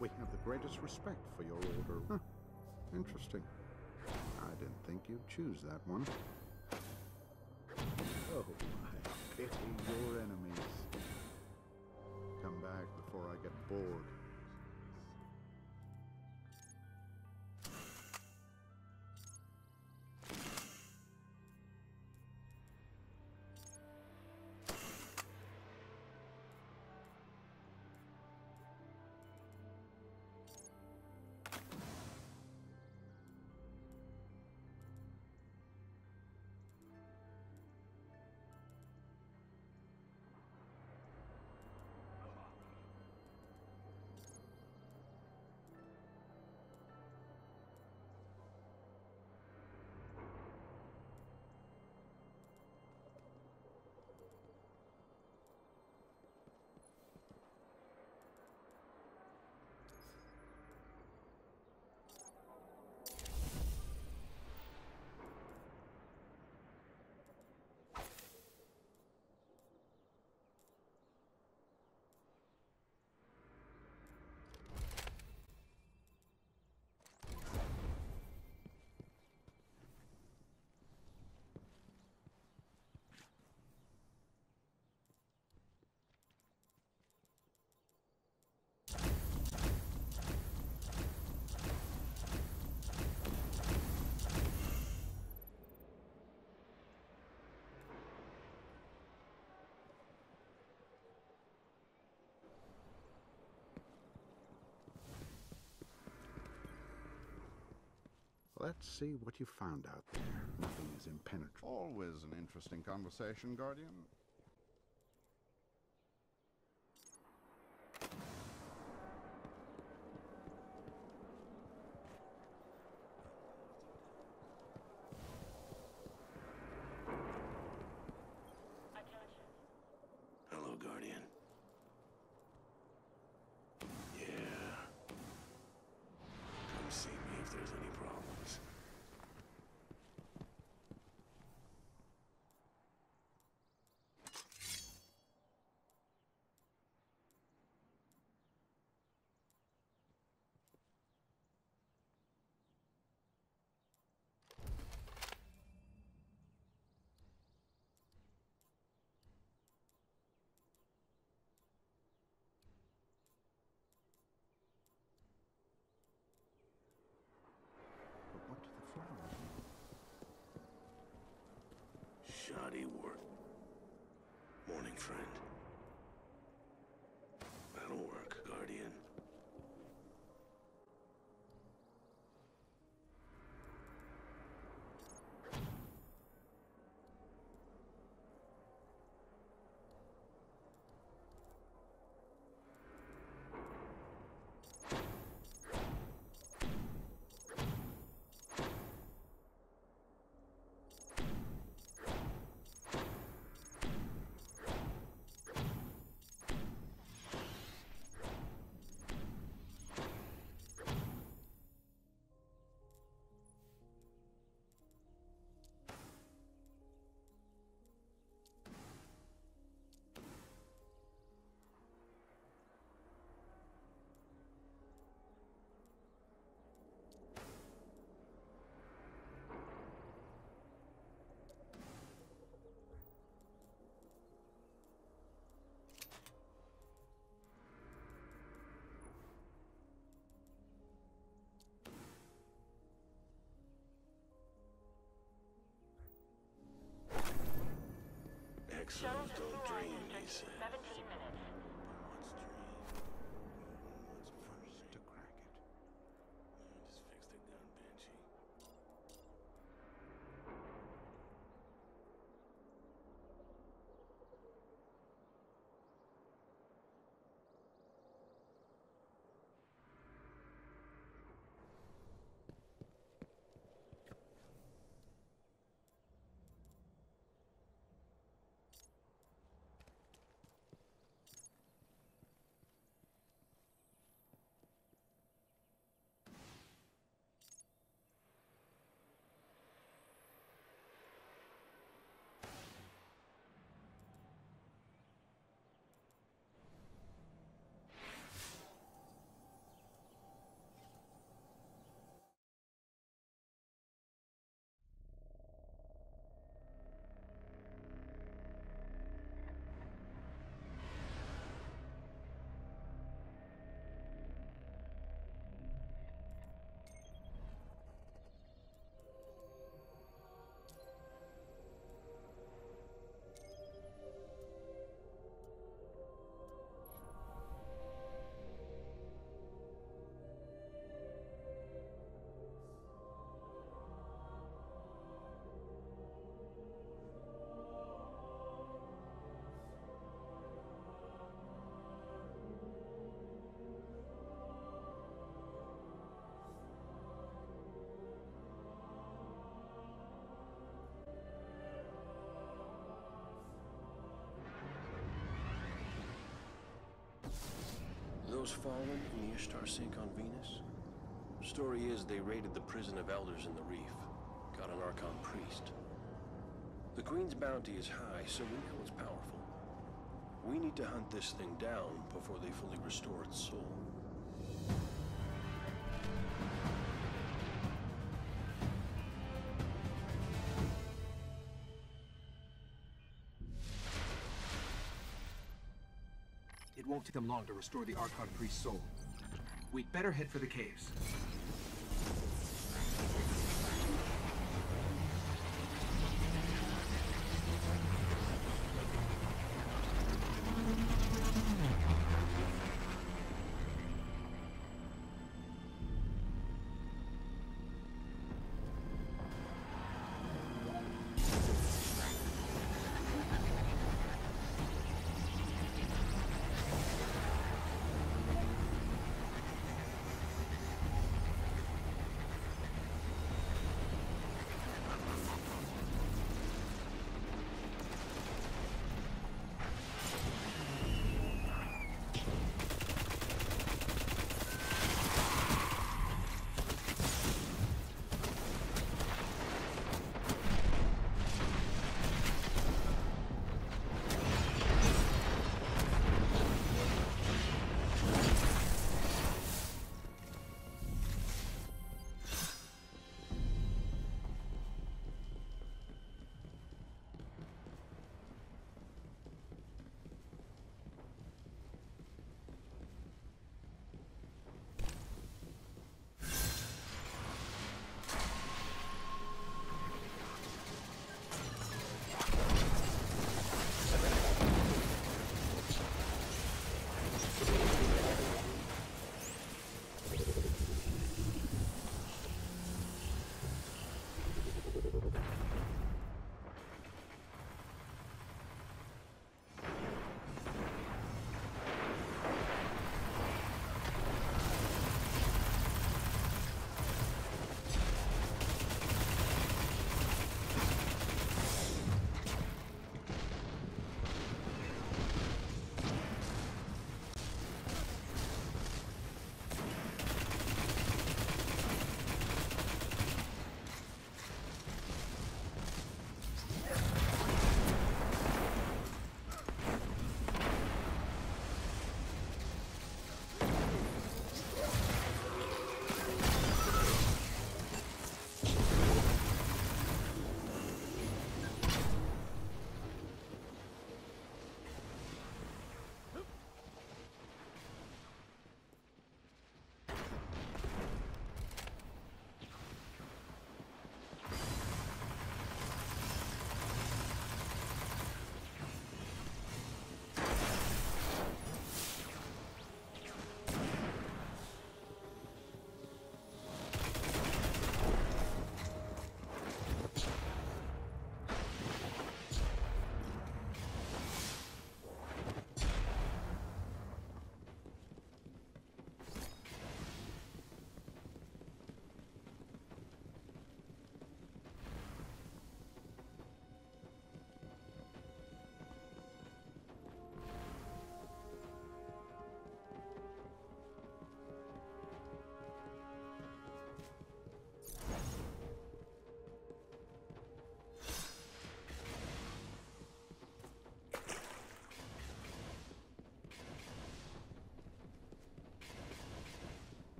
We have the greatest respect for your order. Huh. Interesting. I didn't think you'd choose that one. Oh, I pity your enemies. Come back before I get bored. Let's see what you found out there. Nothing is impenetrable. Always an interesting conversation, Guardian. Hello, Guardian. Yeah. Come see me if there's any problems. But what do the flowers mean? Shoddy work. Morning, friend. Exiles don't dream, he said. Those fallen in the Ishtar sink on Venus? Story is they raided the prison of elders in the reef, got an Archon priest. The Queen's bounty is high, so we know it's powerful. We need to hunt this thing down before they fully restore its soul. Won't take them long to restore the Archon priest's soul. We'd better head for the caves.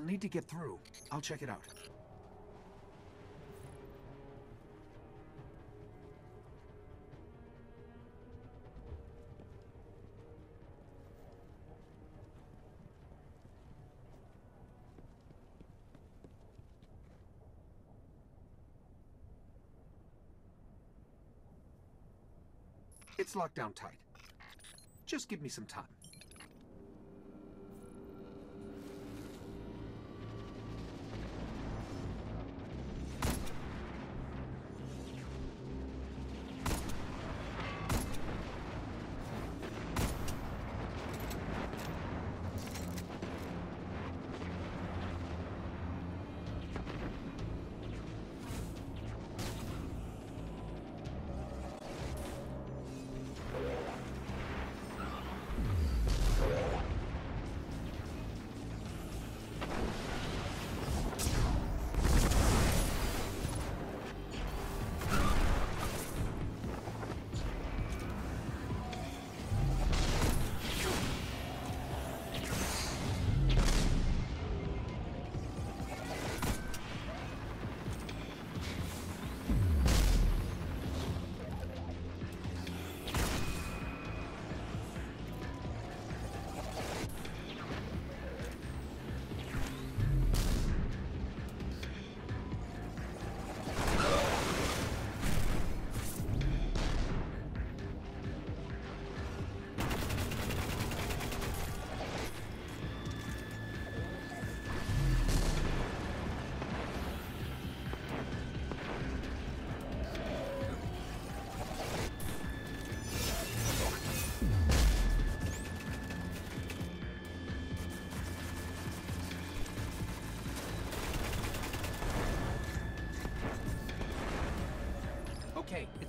We'll need to get through. I'll check it out. It's locked down tight. Just give me some time.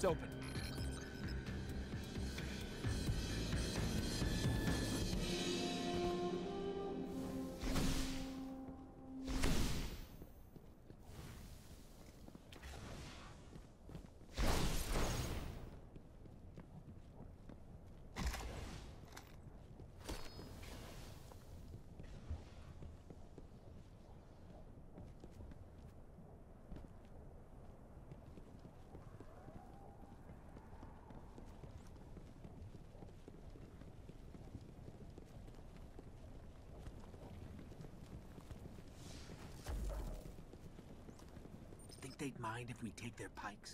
Open. They'd mind if we take their pikes?